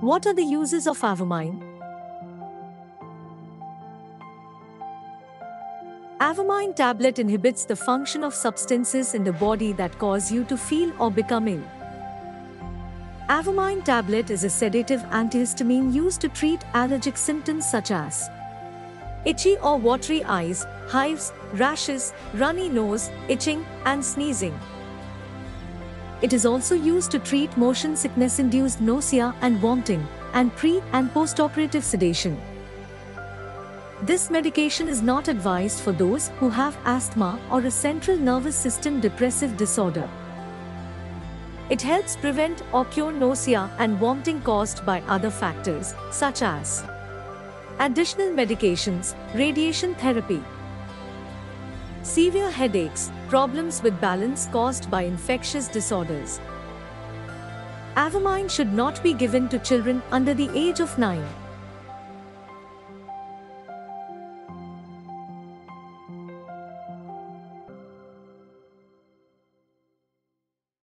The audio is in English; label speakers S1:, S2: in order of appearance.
S1: What are the uses of Avomine? Avomine tablet inhibits the function of substances in the body that cause you to feel or become ill. Avomine tablet is a sedative antihistamine used to treat allergic symptoms such as itchy or watery eyes, hives, rashes, runny nose, itching, and sneezing. It is also used to treat motion sickness induced nausea and vomiting, and pre and postoperative sedation. This medication is not advised for those who have asthma or a central nervous system depressive disorder. It helps prevent or cure nausea and vomiting caused by other factors, such as additional medications, radiation therapy, severe headaches, problems with balance caused by infectious disorders. Avomine should not be given to children under the age of 9.